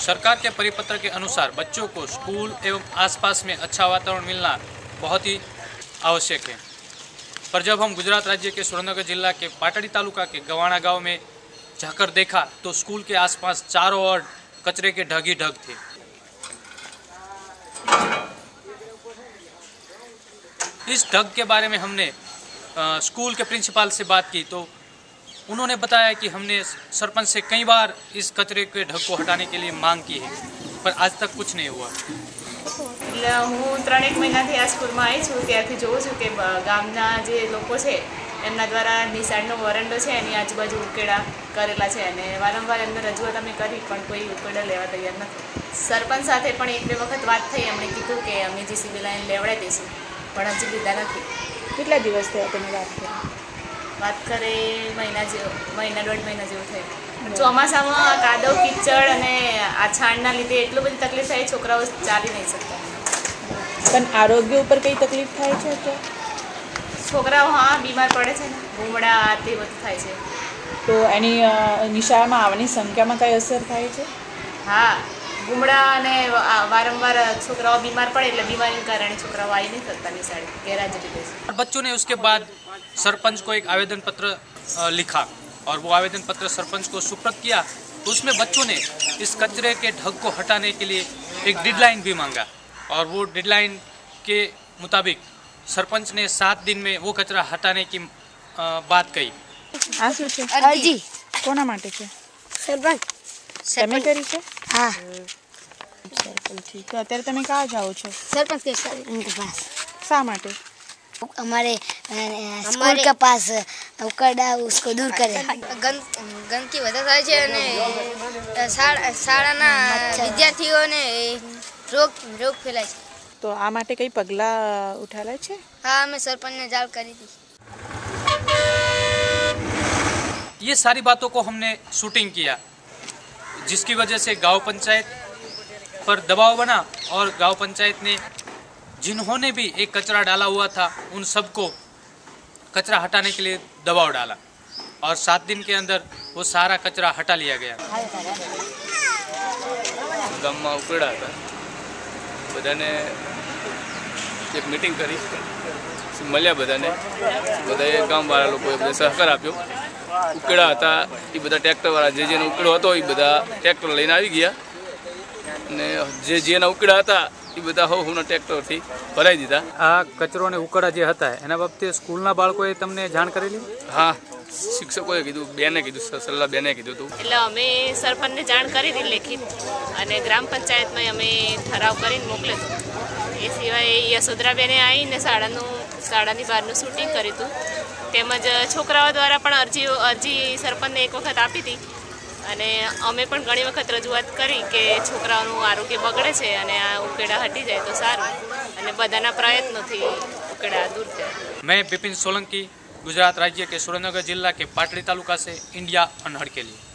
सरकार के परिपत्र के अनुसार बच्चों को स्कूल एवं आसपास में अच्छा वातावरण मिलना बहुत ही आवश्यक है। पर जब हम गुजरात राज्य के सुरेंद्रनगर जिला के पाटड़ी तालुका के गवाणा गाँव में जाकर देखा तो स्कूल के आसपास चारों ओर कचरे के ढग ही ढग थे। इस ढग के बारे में हमने स्कूल के प्रिंसिपल से बात की तो उन्होंने बताया कि हमने सरपंच से कई बार इस कचरे के ढग को हटाने के लिए मांग की है पर आज तक कुछ नहीं हुआ એટલે હું ત્રણેક મહિનાથી આ સ્કૂલમાં આવી છું ત્યારથી જોઉં છું કે બ- ગામના જે લોકો છે એમના દ્વારા નિશાળનો વરંડો છે એની આજુબાજુ ઉકેડા કરેલા છે અને વારંવાર એમને રજૂઆત અમે કરી પણ કોઈ ઉકેડા લેવા તૈયાર નથી સરપંચ સાથે પણ એક બે વખત વાત થઈ એમણે કીધું કે અમે જીસીબી લાઈન લેવડાવી દઈશું પણ હજી લીધા નથી કેટલા દિવસ થયા તમે વાત કરી વાત કરે મહિના જેવો મહિના દોઢ મહિના જેવું થયું. ચોમાસામાં કાદવ કિચડ અને આ છાણના લીધે એટલું બધી તકલીફ થાય છોકરાઓ ચાલી નહીં શકતા. પણ આરોગ્ય ઉપર કઈ તકલીફ થાય છે તો છોકરાઓ હા બીમાર પડે છે ને ભૂમડા તે બધું થાય છે. તો એની નિશાળામાં આવવાની સંખ્યામાં કઈ અસર થાય છે? હા ભૂમડા અને આ વારંવાર છોકરાઓ બીમાર પડે એટલે બીમારીને કારણે છોકરાઓ આવી નહીં શકતા નિશાળે ગેરહાજરી દે છે और बच्चों ने उसके बाद सरपंच को एक आवेदन पत्र अ, लिखा और वो आवेदन पत्र सरपंच को सुप्रत किया तो उसमें बच्चों ने इस कचरे के ढग को हटाने के लिए एक डेडलाइन भी मांगा और वो डेडलाइन के मुताबिक सरपंच ने सात दिन में वो कचरा हटाने की अ, बात कही આ શું છે અરજી કોના માટે છે સરપંચ તમે કરી છે हाँ ઠીક તો અત્યારે તમે ક્યાં જાઓ છો सरपंच के सर उनके पास શા માટે हमारे अ, स्कूल के पास उकड़ा उसको दूर करे ગંદકી વધારે થાય છે અને શાળા- શાળાના વિદ્યાર્થીઓને રોગ રોગ ફેલાય છે તો આ માટે કઈ પગલાં ઉઠાવેલા છે હા અમે સરપંચને જાણ કરી હતી ये सारी बातों को हमने शूटिंग किया जिसकी वजह से गांव पंचायत पर दबाव बना और गांव पंचायत ने जिन्होंने भी एक कचरा डाला हुआ था उन सबको कचरा हटाने के लिए दबाव डाला और सात दिन के अंदर वो सारा कचरा हटा लिया गया ગામમાં ઉકેડા હતા બધાને એક મિટિંગ કરી મળ્યા બધાને બધાએ ગામવાળા લોકોએ બધા સહકાર આપ્યો ઉકેડા હતા એ બધા ટ્રેક્ટરવાળા જે જેનો ઉકેડો હતો એ બધા ટ્રેક્ટર લઈને આવી ગયા અને જે જેના ઉકડા હતા એ બધા હો હુના ટ્રેક્ટરથી ભરાઈ દીધા. આ કચરો અને ઉકળા જે હતા એના બાબતે સ્કૂલના બાળકોએ તમને જાણ કરેલી? હા શિક્ષકોએ કીધું બેને કીધું સલાહ બેને કીધું હતું એટલે અમે સરપંચને જાણ કરી હતી લેખિત અને ગ્રામ પંચાયતમાં અમે ઠરાવ કરીને મોકલ્યો હતો એ સિવાય યશોદરાબેને આવીને શાળાનું શાળાની બહારનું શૂટિંગ કર્યું હતું. તેમજ છોકરાઓ દ્વારા પણ અરજીઓ અરજી સરપંચને એક વખત આપી હતી. અને અમે પણ ઘણી વખત રજૂઆત કરી કે છોકરાઓનું આરોગ્ય બગડે છે અને આ ઉકેડા હટી જાય તો સારું. અને બધાના પ્રયત્નોથી ઉકેડા દૂર થાય. મેં બિપિન સોલંકી, ગુજરાત રાજ્ય કે સુરેન્દ્રનગર જિલ્લા કે પાટડી તાલુકા છે, ઇન્ડિયા અનહડકેલી